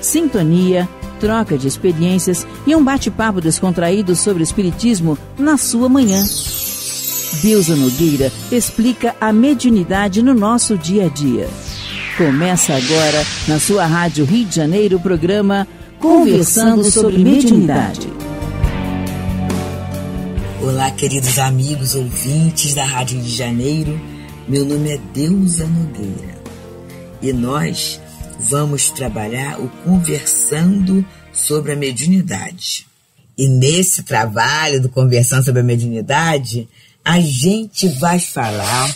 sintonia, troca de experiências e um bate-papo descontraído sobre o Espiritismo na sua manhã. Bilza Nogueira explica a mediunidade no nosso dia a dia. Começa agora, na sua Rádio Rio de Janeiro, o programa Conversando sobre Mediunidade. Olá, queridos amigos ouvintes da Rádio Rio de Janeiro. Meu nome é Deusa Nogueira e nós vamos trabalhar o Conversando sobre a Mediunidade. E nesse trabalho do Conversando sobre a Mediunidade, a gente vai falar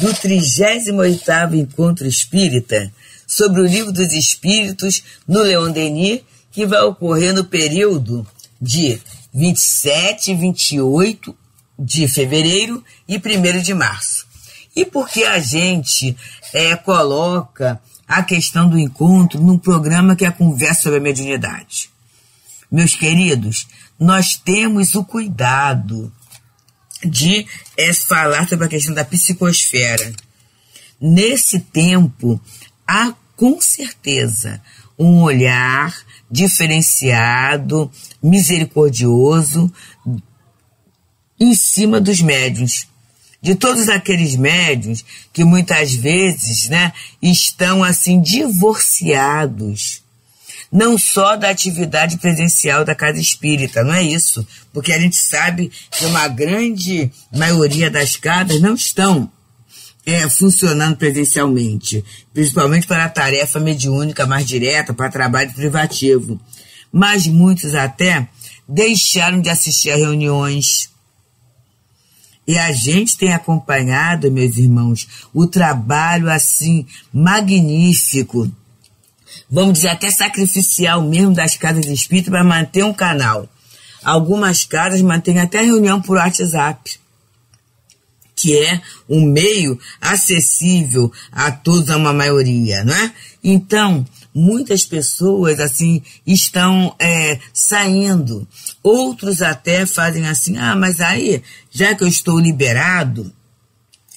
do 38º Encontro Espírita sobre o Livro dos Espíritos no Leon Denis, que vai ocorrer no período de 27 e 28 de fevereiro e 1 de março. E por que a gente é, coloca a questão do encontro num programa que é a conversa sobre a mediunidade? Meus queridos, nós temos o cuidado de é, falar sobre a questão da psicosfera. Nesse tempo, há com certeza um olhar diferenciado, misericordioso em cima dos médiuns. De todos aqueles médiuns que muitas vezes né, estão assim divorciados não só da atividade presencial da casa espírita, não é isso, porque a gente sabe que uma grande maioria das casas não estão é, funcionando presencialmente, principalmente para a tarefa mediúnica mais direta, para trabalho privativo. Mas muitos até deixaram de assistir a reuniões. E a gente tem acompanhado, meus irmãos, o trabalho assim magnífico vamos dizer, até sacrificial mesmo das casas de espírito para manter um canal. Algumas casas mantêm até reunião por WhatsApp, que é um meio acessível a todos, a uma maioria, não é? Então, muitas pessoas, assim, estão é, saindo. Outros até fazem assim, ah, mas aí, já que eu estou liberado,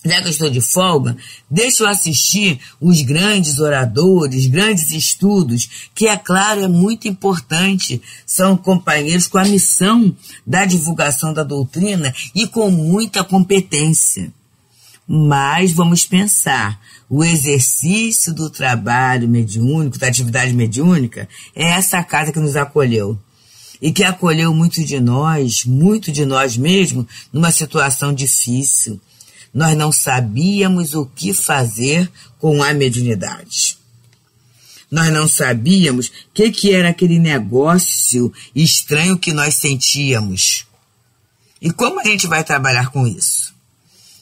já que eu estou de folga, deixa eu assistir os grandes oradores, grandes estudos, que é claro, é muito importante. São companheiros com a missão da divulgação da doutrina e com muita competência. Mas vamos pensar, o exercício do trabalho mediúnico, da atividade mediúnica, é essa casa que nos acolheu e que acolheu muito de nós, muito de nós mesmo, numa situação difícil nós não sabíamos o que fazer com a mediunidade. Nós não sabíamos o que, que era aquele negócio estranho que nós sentíamos. E como a gente vai trabalhar com isso?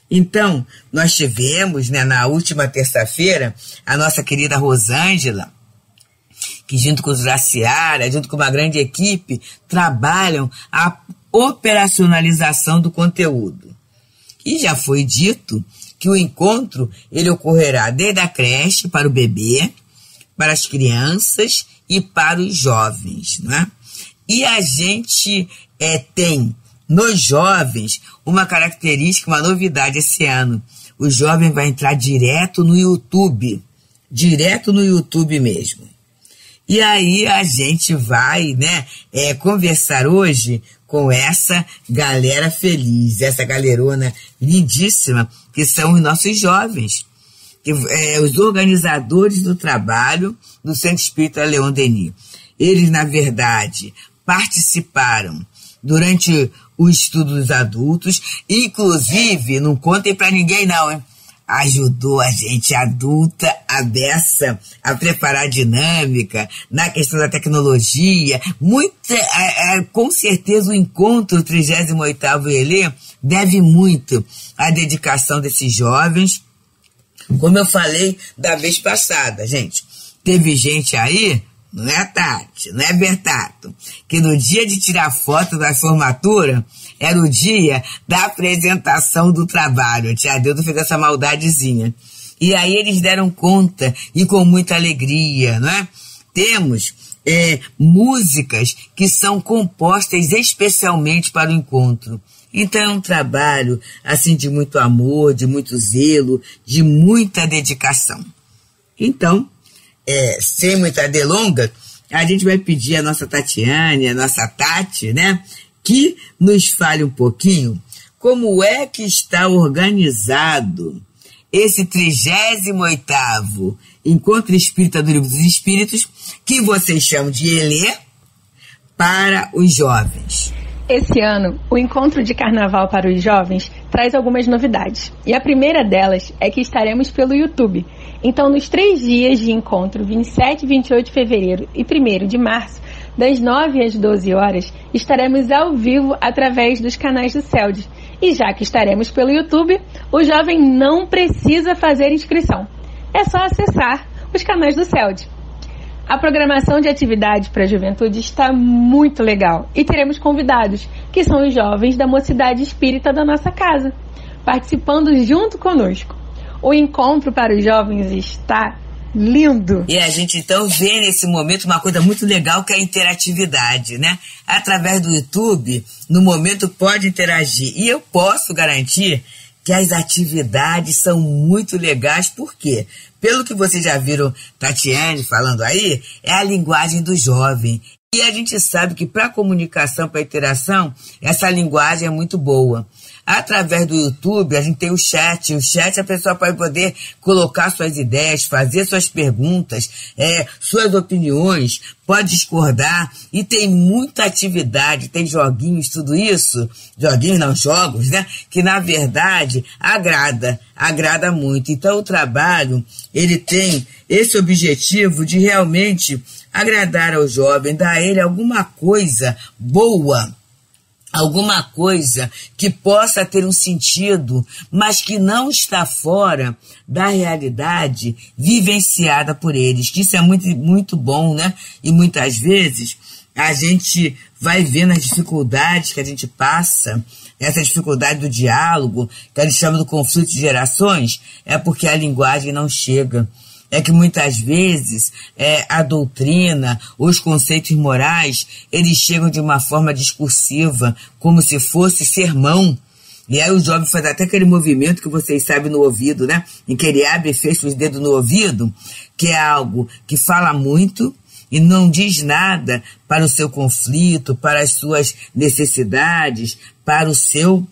Então, nós tivemos, né, na última terça-feira, a nossa querida Rosângela, que junto com os Graciara, junto com uma grande equipe, trabalham a operacionalização do conteúdo. E já foi dito que o encontro ele ocorrerá desde a creche para o bebê, para as crianças e para os jovens, né? E a gente é, tem nos jovens uma característica, uma novidade esse ano. O jovem vai entrar direto no YouTube, direto no YouTube mesmo. E aí a gente vai, né, é, conversar hoje com essa galera feliz, essa galerona lindíssima, que são os nossos jovens, que, é, os organizadores do trabalho do Centro Espírita Leon Denis. Eles, na verdade, participaram durante o estudo dos adultos, inclusive, não contem para ninguém não, hein? ajudou a gente adulta, a dessa, a preparar a dinâmica, na questão da tecnologia. Muita, é, é, com certeza o encontro 38º ELE deve muito à dedicação desses jovens. Como eu falei da vez passada, gente, teve gente aí não é Tati, não é Bertato, que no dia de tirar foto da formatura era o dia da apresentação do trabalho. Tia Deuda fez essa maldadezinha. E aí eles deram conta e com muita alegria, não é? Temos é, músicas que são compostas especialmente para o encontro. Então é um trabalho assim de muito amor, de muito zelo, de muita dedicação. Então, é, sem muita delonga, a gente vai pedir a nossa Tatiane, a nossa Tati, né, que nos fale um pouquinho como é que está organizado esse 38º Encontro Espírita do Livro dos Espíritos, que vocês chamam de ELE, para os jovens. Esse ano, o encontro de carnaval para os jovens traz algumas novidades. E a primeira delas é que estaremos pelo YouTube. Então, nos três dias de encontro, 27, 28 de fevereiro e 1 de março, das 9 às 12 horas, estaremos ao vivo através dos canais do CELD. E já que estaremos pelo YouTube, o jovem não precisa fazer inscrição. É só acessar os canais do CELD. A programação de atividades para a juventude está muito legal e teremos convidados, que são os jovens da mocidade espírita da nossa casa, participando junto conosco. O encontro para os jovens está lindo. E a gente então vê nesse momento uma coisa muito legal que é a interatividade, né? Através do YouTube, no momento pode interagir. E eu posso garantir que as atividades são muito legais, por quê? Pelo que vocês já viram Tatiane falando aí, é a linguagem do jovem. E a gente sabe que para comunicação, para interação, essa linguagem é muito boa. Através do YouTube, a gente tem o chat. O chat a pessoa pode poder colocar suas ideias, fazer suas perguntas, é, suas opiniões, pode discordar e tem muita atividade, tem joguinhos, tudo isso, joguinhos não, jogos, né? Que na verdade agrada, agrada muito. Então o trabalho, ele tem esse objetivo de realmente agradar ao jovem, dar a ele alguma coisa boa alguma coisa que possa ter um sentido, mas que não está fora da realidade vivenciada por eles. Isso é muito, muito bom, né? E muitas vezes a gente vai vendo as dificuldades que a gente passa, essa dificuldade do diálogo, que a gente chama do conflito de gerações, é porque a linguagem não chega é que muitas vezes é, a doutrina, os conceitos morais, eles chegam de uma forma discursiva, como se fosse sermão. E aí o jovem faz até aquele movimento que vocês sabem no ouvido, né? Em que ele abre e fecha os dedos no ouvido, que é algo que fala muito e não diz nada para o seu conflito, para as suas necessidades, para o seu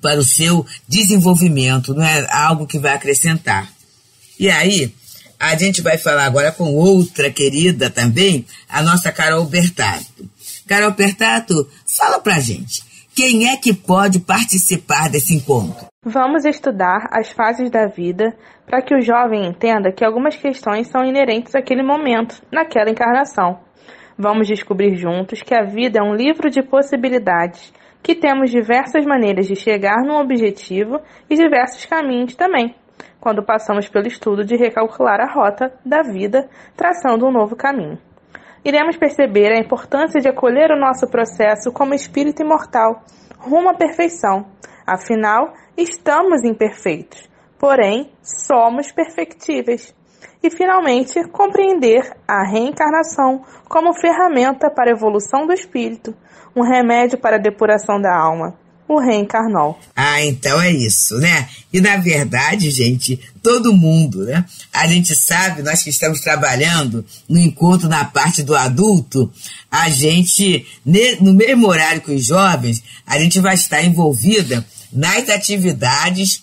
para o seu desenvolvimento, não é algo que vai acrescentar. E aí, a gente vai falar agora com outra querida também, a nossa Carol Bertato. Carol Bertato, fala pra gente, quem é que pode participar desse encontro? Vamos estudar as fases da vida para que o jovem entenda que algumas questões são inerentes àquele momento, naquela encarnação. Vamos descobrir juntos que a vida é um livro de possibilidades, que temos diversas maneiras de chegar num objetivo e diversos caminhos também quando passamos pelo estudo de recalcular a rota da vida, traçando um novo caminho. Iremos perceber a importância de acolher o nosso processo como espírito imortal, rumo à perfeição. Afinal, estamos imperfeitos, porém somos perfectíveis. E, finalmente, compreender a reencarnação como ferramenta para a evolução do espírito, um remédio para a depuração da alma o reencarnou. Ah, então é isso, né? E na verdade, gente, todo mundo, né? A gente sabe, nós que estamos trabalhando no encontro na parte do adulto, a gente, no mesmo horário que os jovens, a gente vai estar envolvida nas atividades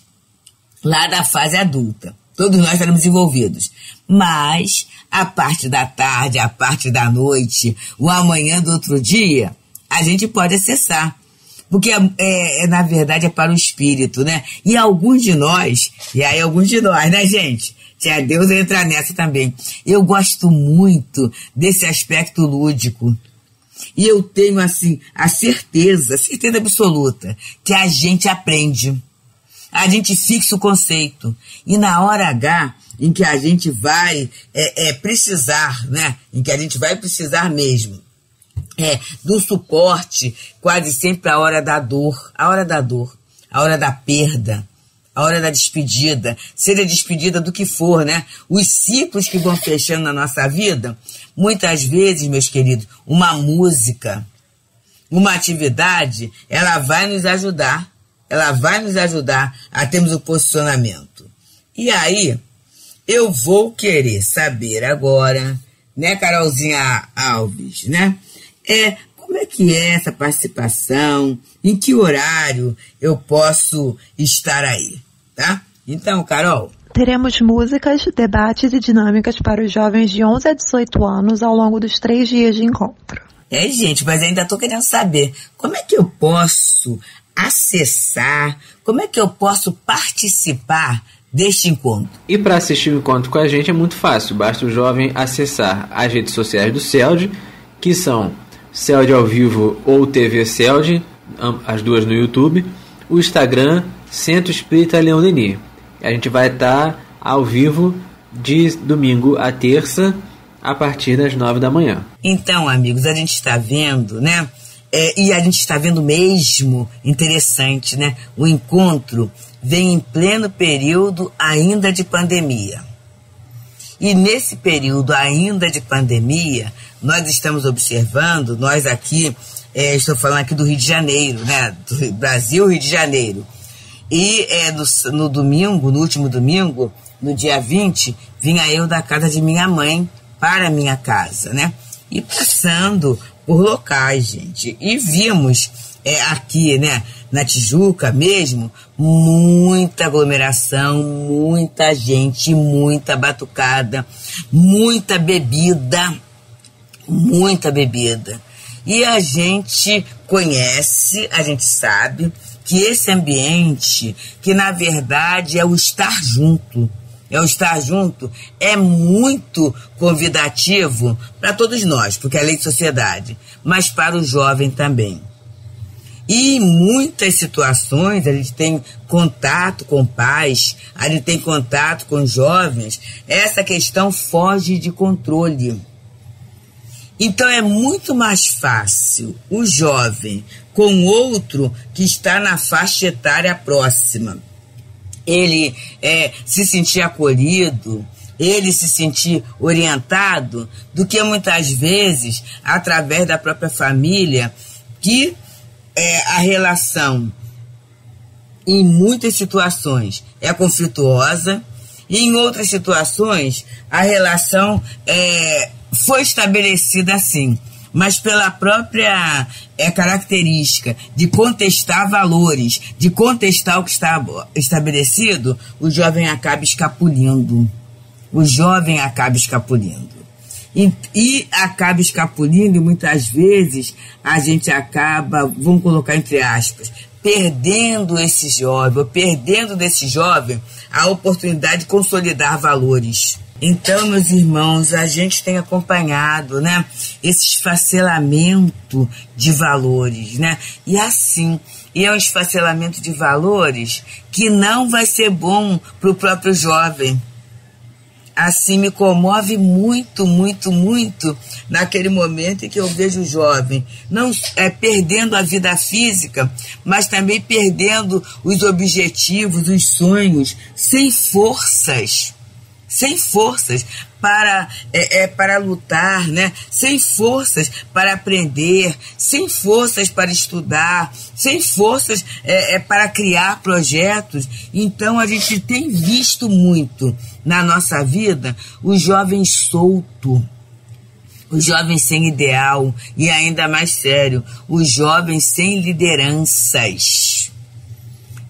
lá da fase adulta. Todos nós estaremos envolvidos. Mas a parte da tarde, a parte da noite, o amanhã do outro dia, a gente pode acessar porque é, é, é, na verdade é para o espírito, né? E alguns de nós, e aí alguns de nós, né, gente? Tinha Deus entrar nessa também. Eu gosto muito desse aspecto lúdico. E eu tenho, assim, a certeza, certeza absoluta, que a gente aprende. A gente fixa o conceito. E na hora H, em que a gente vai é, é, precisar, né? Em que a gente vai precisar mesmo é, do suporte quase sempre a hora da dor, a hora da dor, a hora da perda, a hora da despedida, seja despedida do que for, né? Os ciclos que vão fechando na nossa vida, muitas vezes, meus queridos, uma música, uma atividade, ela vai nos ajudar, ela vai nos ajudar a termos o posicionamento. E aí, eu vou querer saber agora né, Carolzinha Alves, né? É, como é que é essa participação? Em que horário eu posso estar aí, tá? Então, Carol. Teremos músicas, debates e dinâmicas para os jovens de 11 a 18 anos ao longo dos três dias de encontro. É, gente, mas ainda estou querendo saber como é que eu posso acessar, como é que eu posso participar deste encontro. E para assistir o encontro com a gente é muito fácil, basta o jovem acessar as redes sociais do CELD, que são CELD ao vivo ou TV CELD, as duas no YouTube, o Instagram Centro Espírita Leão Denis. A gente vai estar tá ao vivo de domingo a terça a partir das nove da manhã. Então, amigos, a gente está vendo, né? É, e a gente está vendo mesmo interessante, né? O encontro vem em pleno período ainda de pandemia. E nesse período ainda de pandemia, nós estamos observando, nós aqui, é, estou falando aqui do Rio de Janeiro, né? Do Brasil, Rio de Janeiro. E é, no, no domingo, no último domingo, no dia 20, vinha eu da casa de minha mãe para minha casa, né? E passando por locais, gente. E vimos é, aqui, né, na Tijuca mesmo, muita aglomeração, muita gente, muita batucada, muita bebida, muita bebida. E a gente conhece, a gente sabe que esse ambiente, que na verdade é o estar junto, é o estar junto, é muito convidativo para todos nós, porque é lei de sociedade, mas para o jovem também. E em muitas situações a gente tem contato com pais, a gente tem contato com jovens, essa questão foge de controle. Então é muito mais fácil o jovem com outro que está na faixa etária próxima. Ele é, se sentir acolhido, ele se sentir orientado, do que muitas vezes através da própria família, que é, a relação em muitas situações é conflituosa, e em outras situações a relação é, foi estabelecida assim mas pela própria é, característica de contestar valores, de contestar o que está estabelecido, o jovem acaba escapulindo. O jovem acaba escapulindo. E, e acaba escapulindo e muitas vezes a gente acaba, vamos colocar entre aspas, perdendo esse jovem, ou perdendo desse jovem a oportunidade de consolidar valores. Então, meus irmãos, a gente tem acompanhado, né, esse esfacelamento de valores, né? E assim, e é um esfacelamento de valores que não vai ser bom para o próprio jovem. Assim me comove muito, muito, muito naquele momento em que eu vejo o jovem. Não é perdendo a vida física, mas também perdendo os objetivos, os sonhos, sem forças sem forças para, é, é, para lutar, né? sem forças para aprender, sem forças para estudar, sem forças é, é, para criar projetos. Então a gente tem visto muito na nossa vida o jovem solto. O jovem sem ideal e ainda mais sério, o jovem sem lideranças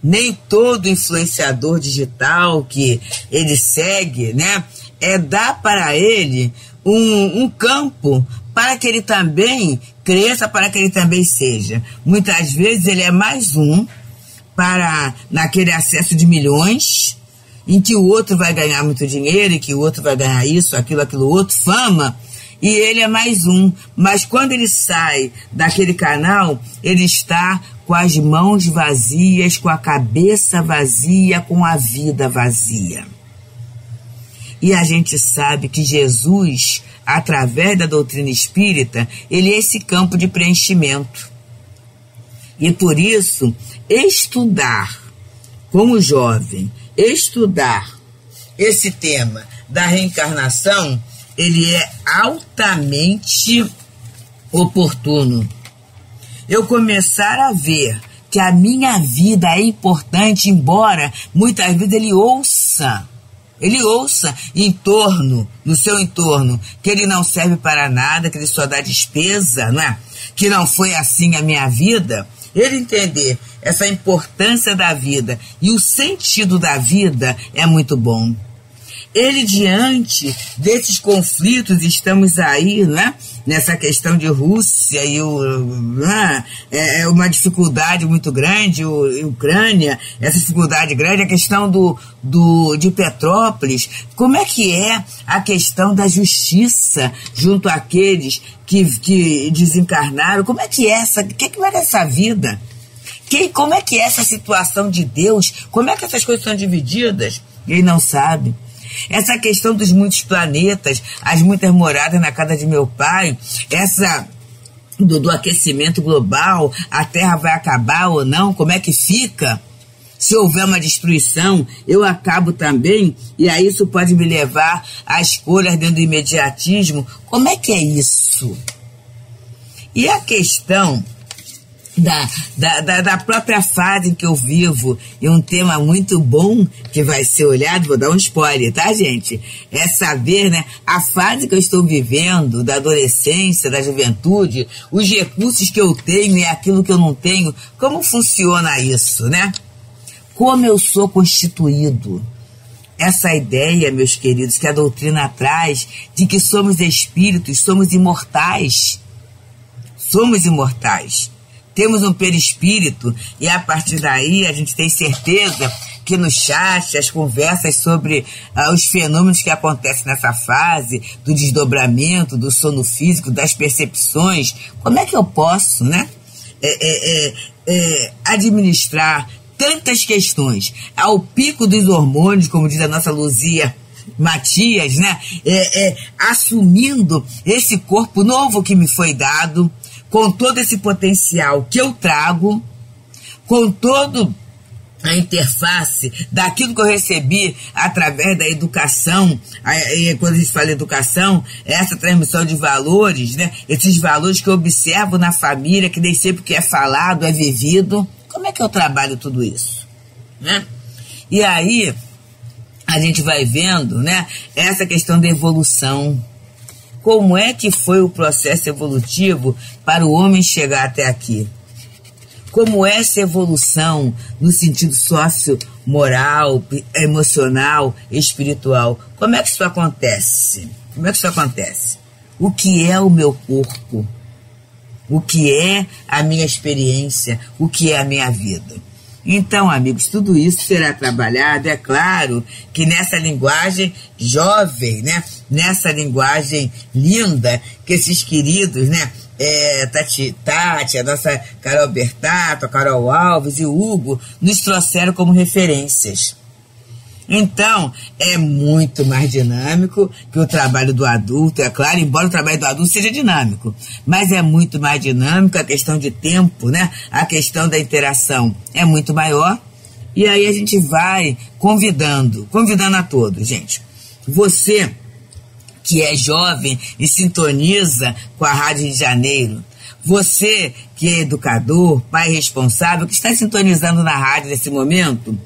nem todo influenciador digital que ele segue, né, é dar para ele um, um campo para que ele também cresça, para que ele também seja. Muitas vezes ele é mais um para naquele acesso de milhões, em que o outro vai ganhar muito dinheiro, e que o outro vai ganhar isso, aquilo, aquilo outro, fama, e ele é mais um. Mas quando ele sai daquele canal, ele está com as mãos vazias, com a cabeça vazia, com a vida vazia. E a gente sabe que Jesus, através da doutrina espírita, ele é esse campo de preenchimento. E por isso, estudar como jovem, estudar esse tema da reencarnação, ele é altamente oportuno eu começar a ver que a minha vida é importante, embora muitas vezes ele ouça Ele ouça em torno, no seu entorno, que ele não serve para nada, que ele só dá despesa, não é? Que não foi assim a minha vida. Ele entender essa importância da vida e o sentido da vida é muito bom. Ele, diante desses conflitos, estamos aí, né? Nessa questão de Rússia e o, né? é uma dificuldade muito grande, o, Ucrânia, essa dificuldade grande, a questão do, do, de Petrópolis. Como é que é a questão da justiça junto àqueles que, que desencarnaram? Como é que é essa, que, como é que é essa vida? Que, como é que é essa situação de Deus? Como é que essas coisas são divididas? Ele não sabe. Essa questão dos muitos planetas, as muitas moradas na casa de meu pai, essa do, do aquecimento global, a Terra vai acabar ou não, como é que fica? Se houver uma destruição, eu acabo também, e aí isso pode me levar a escolhas dentro do imediatismo. Como é que é isso? E a questão da, da, da, da, própria fase que eu vivo. E um tema muito bom que vai ser olhado, vou dar um spoiler, tá, gente? É saber, né, a fase que eu estou vivendo, da adolescência, da juventude, os recursos que eu tenho e aquilo que eu não tenho, como funciona isso, né? Como eu sou constituído. Essa ideia, meus queridos, que a doutrina traz de que somos espíritos, somos imortais. Somos imortais temos um perispírito e a partir daí a gente tem certeza que no chat, as conversas sobre uh, os fenômenos que acontecem nessa fase, do desdobramento, do sono físico, das percepções, como é que eu posso, né? É, é, é, é administrar tantas questões ao pico dos hormônios, como diz a nossa Luzia Matias, né? É, é, assumindo esse corpo novo que me foi dado, com todo esse potencial que eu trago, com todo a interface daquilo que eu recebi através da educação, quando a gente fala educação, é essa transmissão de valores, né? esses valores que eu observo na família, que nem sempre que é falado, é vivido. Como é que eu trabalho tudo isso? Né? E aí, a gente vai vendo né, essa questão da evolução como é que foi o processo evolutivo para o homem chegar até aqui? Como é essa evolução no sentido sócio-moral, emocional, espiritual? Como é que isso acontece? Como é que isso acontece? O que é o meu corpo? O que é a minha experiência? O que é a minha vida? Então, amigos, tudo isso será trabalhado, é claro, que nessa linguagem jovem, né? Nessa linguagem linda que esses queridos, né? É, Tati, Tati, a nossa Carol Bertato, a Carol Alves e o Hugo nos trouxeram como referências. Então, é muito mais dinâmico que o trabalho do adulto, é claro, embora o trabalho do adulto seja dinâmico, mas é muito mais dinâmico a questão de tempo, né? A questão da interação é muito maior. E aí a gente vai convidando, convidando a todos, gente. Você que é jovem e sintoniza com a Rádio de Janeiro, você que é educador, pai responsável, que está sintonizando na rádio nesse momento,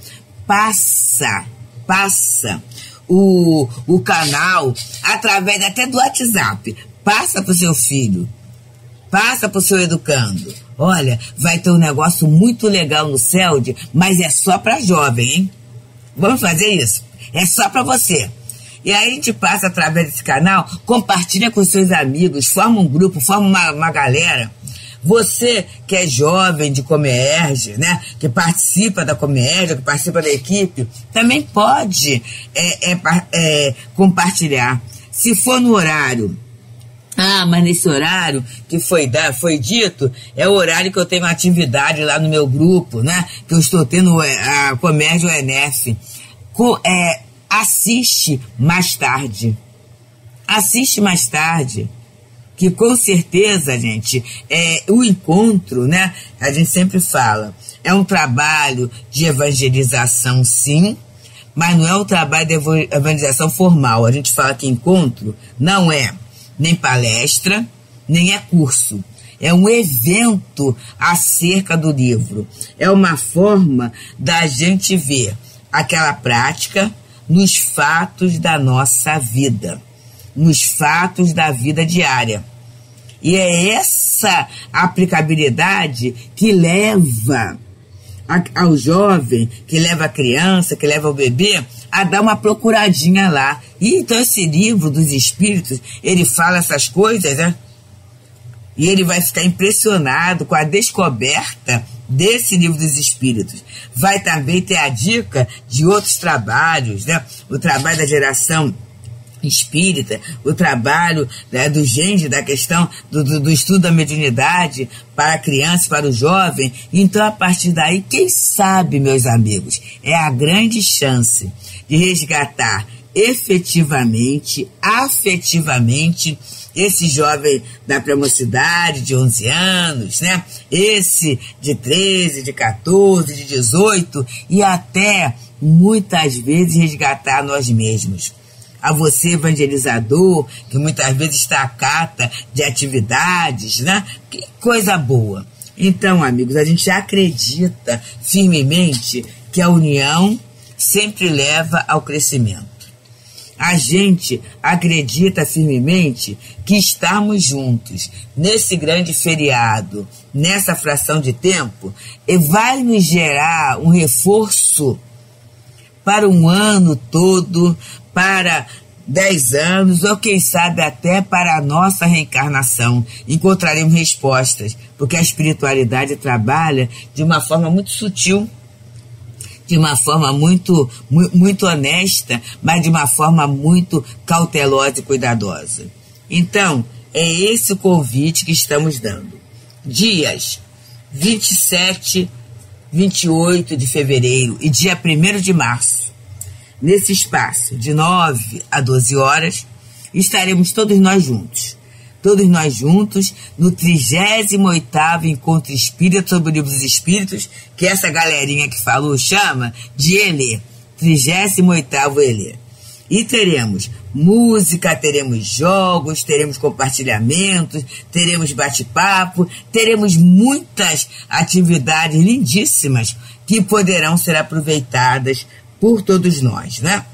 passa passa o, o canal através até do WhatsApp. Passa para o seu filho, passa para o seu educando. Olha, vai ter um negócio muito legal no CELD, mas é só para jovem, hein? Vamos fazer isso? É só para você. E aí a gente passa através desse canal, compartilha com seus amigos, forma um grupo, forma uma, uma galera você que é jovem de Comerge, né, que participa da Comerge, que participa da equipe, também pode é, é, é, compartilhar. Se for no horário ah, mas nesse horário que foi, da, foi dito, é o horário que eu tenho atividade lá no meu grupo, né? Que eu estou tendo a Comércio NF. Co, é, assiste mais tarde. Assiste mais tarde que com certeza, gente, é o encontro, né? A gente sempre fala, é um trabalho de evangelização, sim, mas não é um trabalho de evangelização formal. A gente fala que encontro não é nem palestra, nem é curso. É um evento acerca do livro. É uma forma da gente ver aquela prática, nos fatos da nossa vida, nos fatos da vida diária. E é essa aplicabilidade que leva ao jovem, que leva a criança, que leva o bebê, a dar uma procuradinha lá. E então esse livro dos espíritos, ele fala essas coisas, né? E ele vai ficar impressionado com a descoberta desse livro dos espíritos. Vai também ter a dica de outros trabalhos, né? O trabalho da geração espírita, o trabalho né, do gênero, da questão do, do, do, estudo da mediunidade para a criança, para o jovem. Então, a partir daí, quem sabe, meus amigos, é a grande chance de resgatar efetivamente, afetivamente, esse jovem da premocidade de 11 anos, né? Esse de 13, de 14, de 18 e até muitas vezes resgatar nós mesmos a você, evangelizador, que muitas vezes está à cata de atividades, né? Que coisa boa. Então, amigos, a gente acredita firmemente que a união sempre leva ao crescimento. A gente acredita firmemente que estarmos juntos nesse grande feriado, nessa fração de tempo, vai nos gerar um reforço para um ano todo, para 10 anos ou quem sabe até para a nossa reencarnação. Encontraremos respostas, porque a espiritualidade trabalha de uma forma muito sutil, de uma forma muito, muito honesta, mas de uma forma muito cautelosa e cuidadosa. Então, é esse o convite que estamos dando. Dias 27, 28 de fevereiro e dia 1 de março Nesse espaço, de 9 a 12 horas, estaremos todos nós juntos. Todos nós juntos no 38º Encontro Espírita sobre o Livro dos Espíritos, que essa galerinha que falou chama de Elê. 38º Elê. E teremos música, teremos jogos, teremos compartilhamentos, teremos bate-papo, teremos muitas atividades lindíssimas que poderão ser aproveitadas por todos nós, né?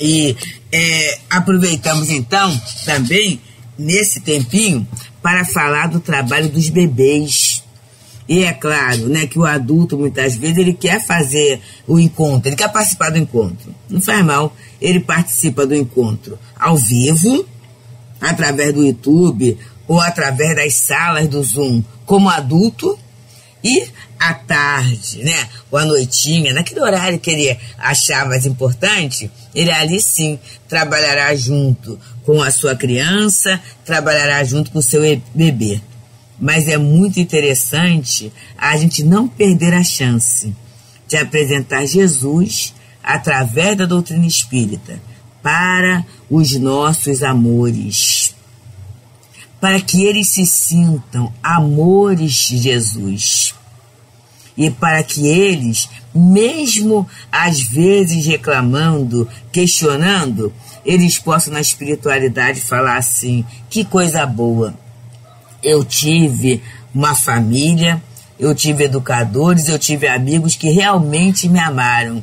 E é, aproveitamos então também nesse tempinho para falar do trabalho dos bebês. E é claro, né, que o adulto muitas vezes ele quer fazer o encontro, ele quer participar do encontro. Não faz mal, ele participa do encontro ao vivo, através do YouTube ou através das salas do Zoom, como adulto, e à tarde, né? Ou à noitinha, naquele horário que ele achar mais importante, ele ali sim trabalhará junto com a sua criança, trabalhará junto com o seu bebê. Mas é muito interessante a gente não perder a chance de apresentar Jesus através da doutrina espírita para os nossos amores. Para que eles se sintam amores de Jesus e para que eles, mesmo às vezes reclamando, questionando, eles possam na espiritualidade falar assim: que coisa boa. Eu tive uma família, eu tive educadores, eu tive amigos que realmente me amaram,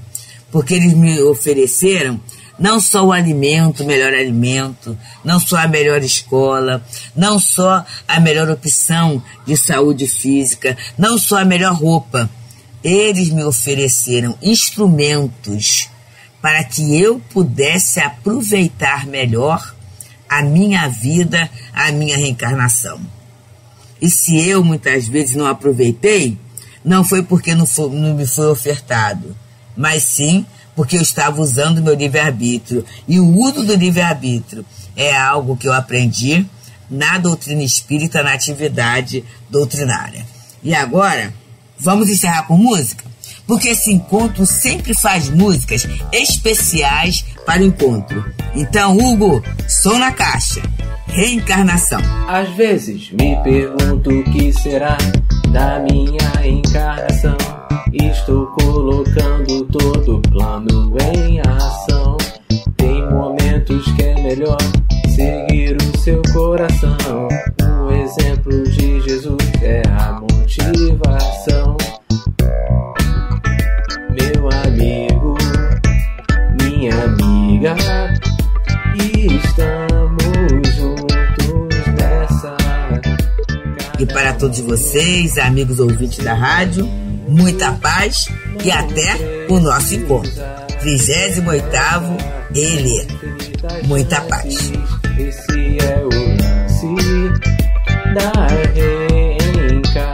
porque eles me ofereceram não só o alimento, o melhor alimento, não só a melhor escola, não só a melhor opção de saúde física, não só a melhor roupa. Eles me ofereceram instrumentos para que eu pudesse aproveitar melhor a minha vida, a minha reencarnação. E se eu muitas vezes não aproveitei, não foi porque não, foi, não me foi ofertado, mas sim porque eu estava usando meu livre-arbítrio. E o uso do livre-arbítrio é algo que eu aprendi na doutrina espírita, na atividade doutrinária. E agora, vamos encerrar com música? Porque esse encontro sempre faz músicas especiais para o encontro. Então, Hugo, som na caixa. Reencarnação. Às vezes me pergunto o que será da minha encarnação. Estou colocando todo plano em ação. Tem momentos que é melhor seguir o seu coração. O exemplo vocês, amigos ouvintes da rádio, muita paz e até o nosso encontro. 38 Ele. Muita paz. Esse é o lance da reencarnação.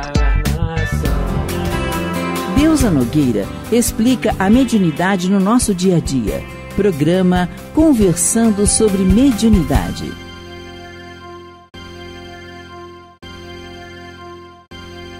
Deusa Nogueira explica a mediunidade no nosso dia a dia. Programa Conversando sobre Mediunidade.